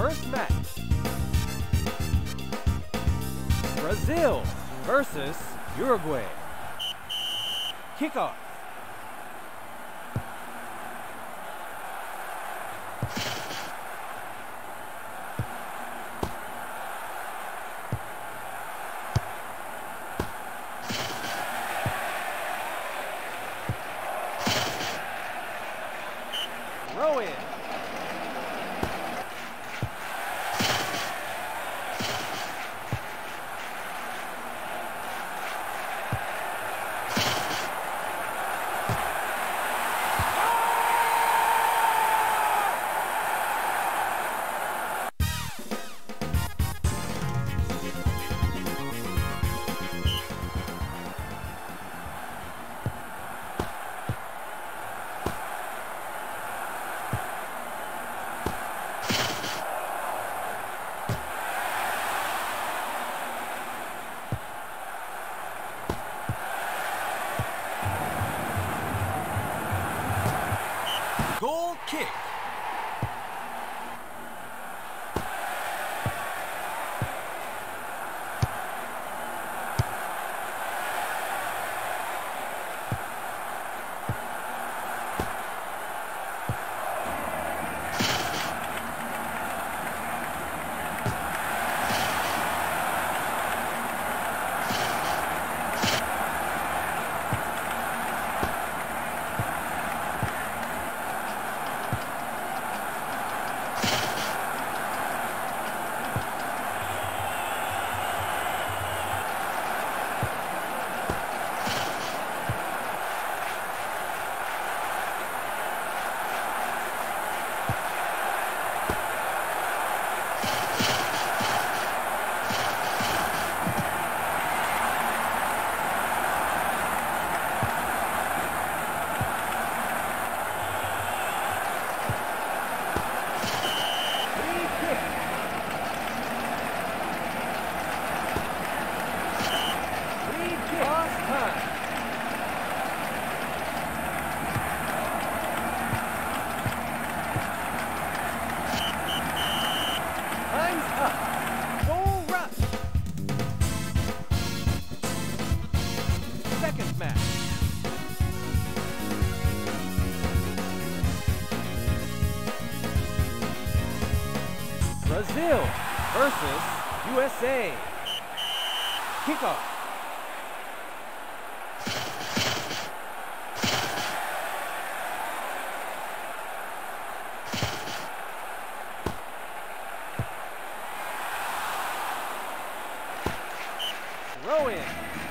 first match. Brazil versus Uruguay. Kickoff. Brazil versus USA. Kickoff. Throw in.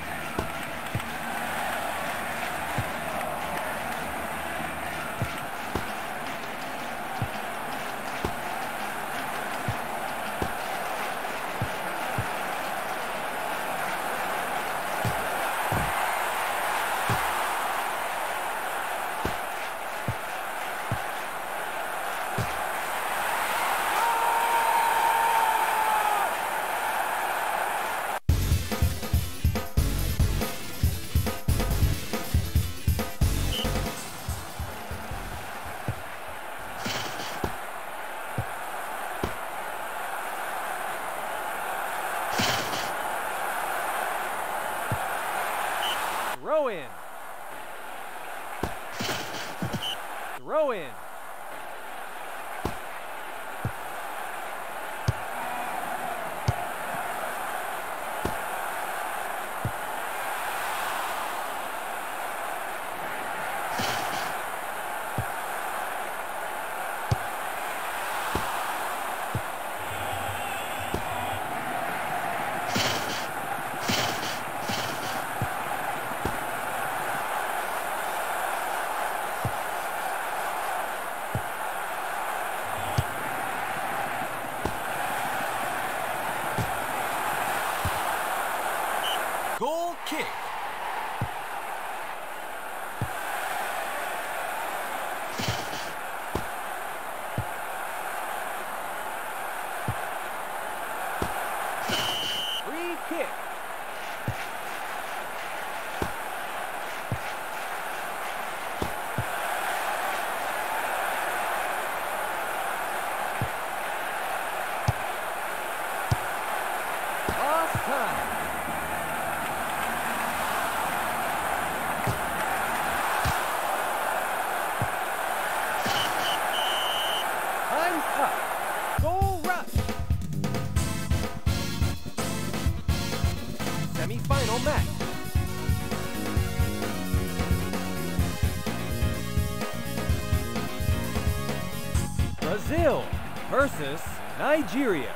Versus Nigeria.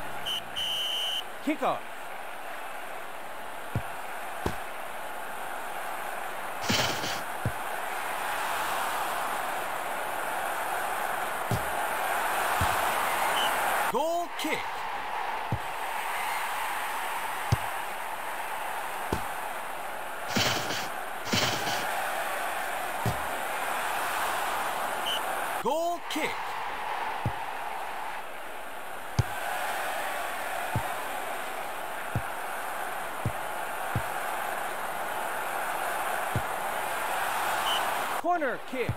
Kickoff. Goal kick. Goal kick. Corner kick.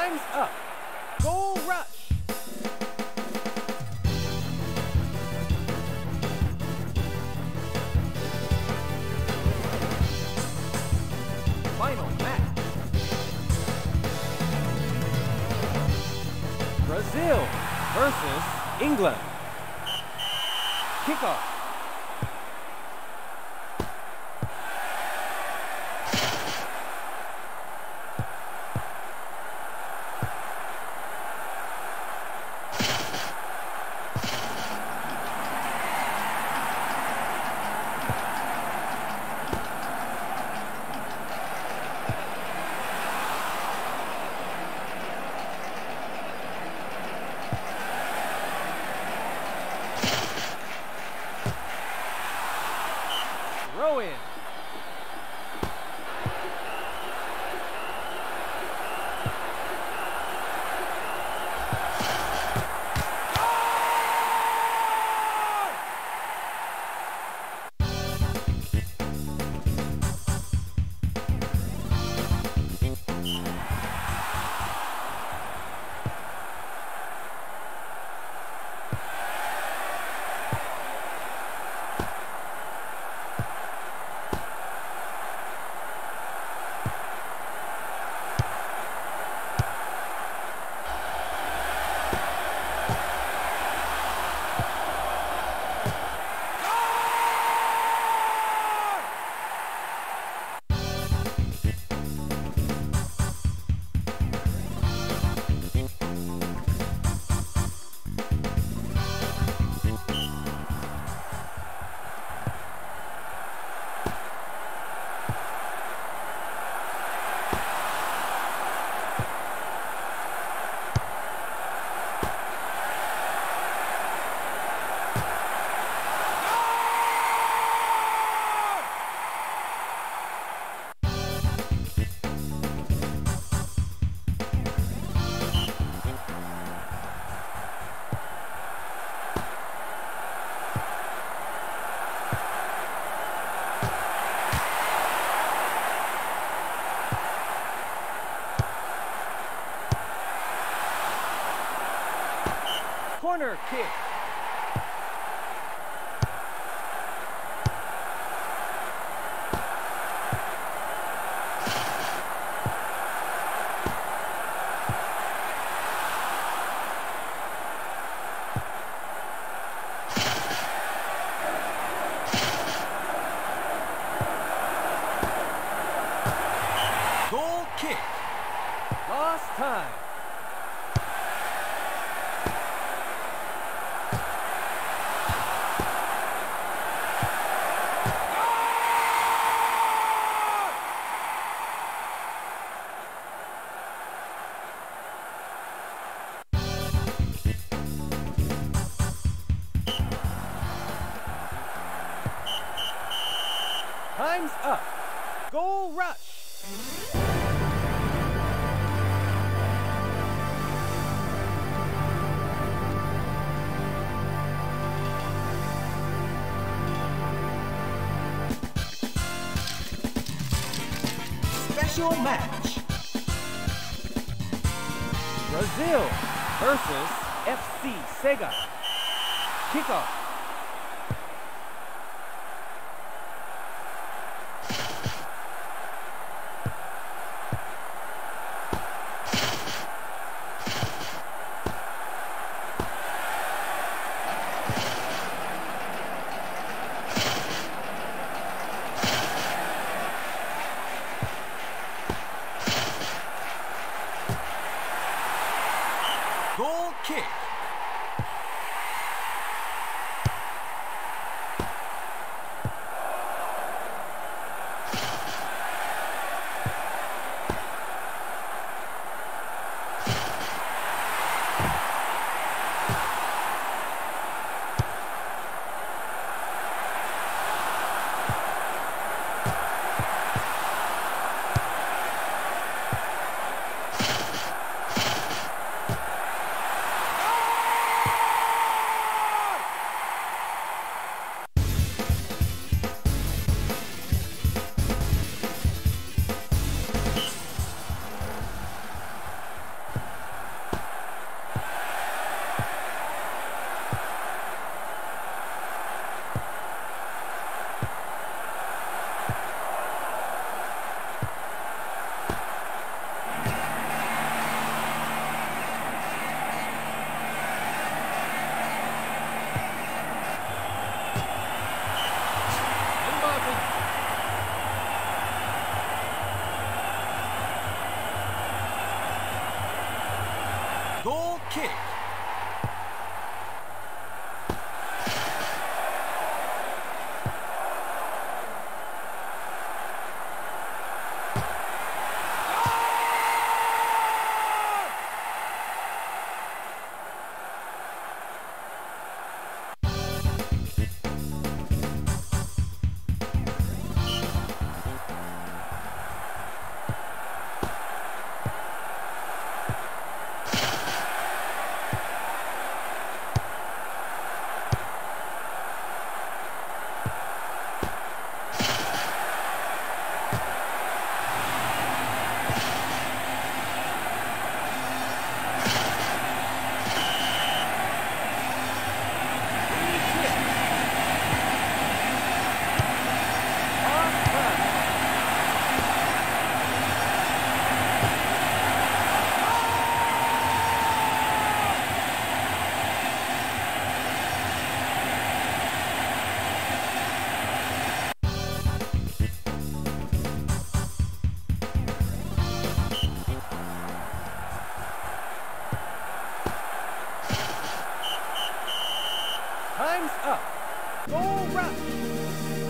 Time's up. Goal rush. Final match. Brazil versus England. Kickoff. Kick. Match. Brazil versus FC Sega. Kickoff. Goal kick. Time's up. Goal rush.